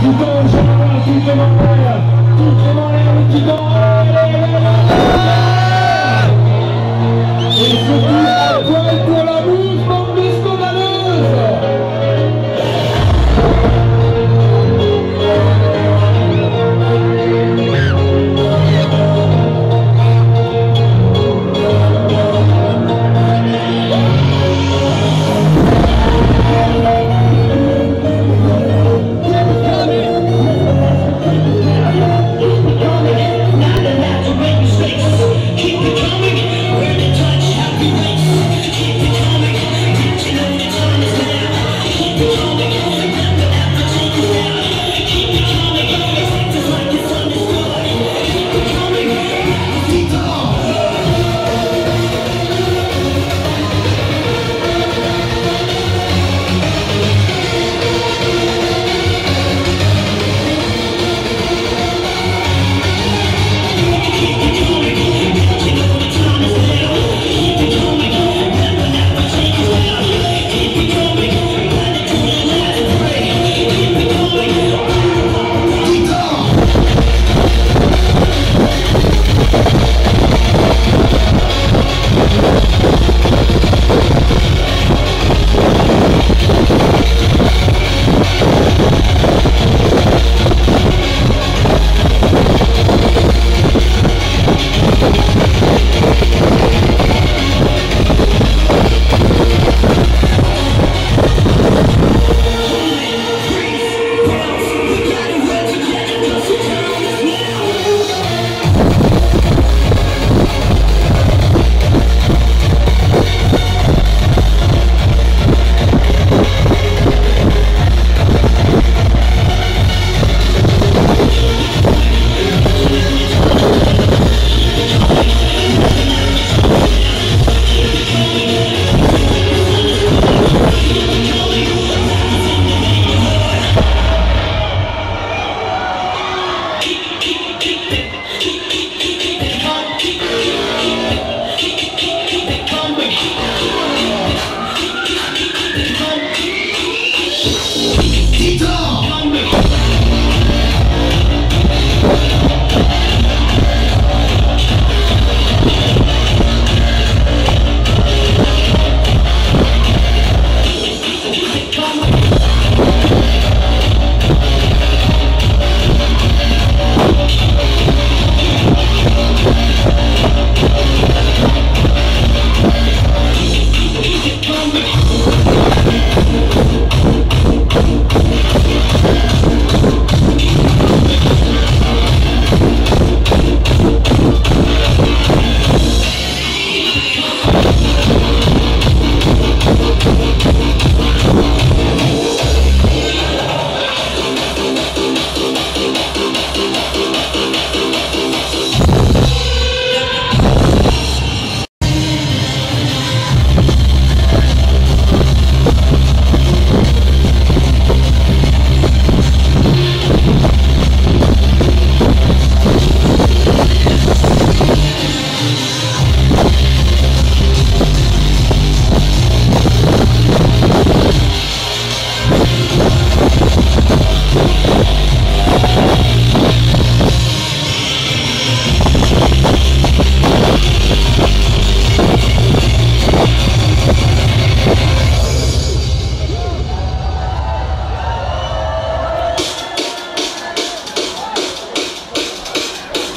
Keep on shining, keep on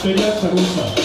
шире, согласно.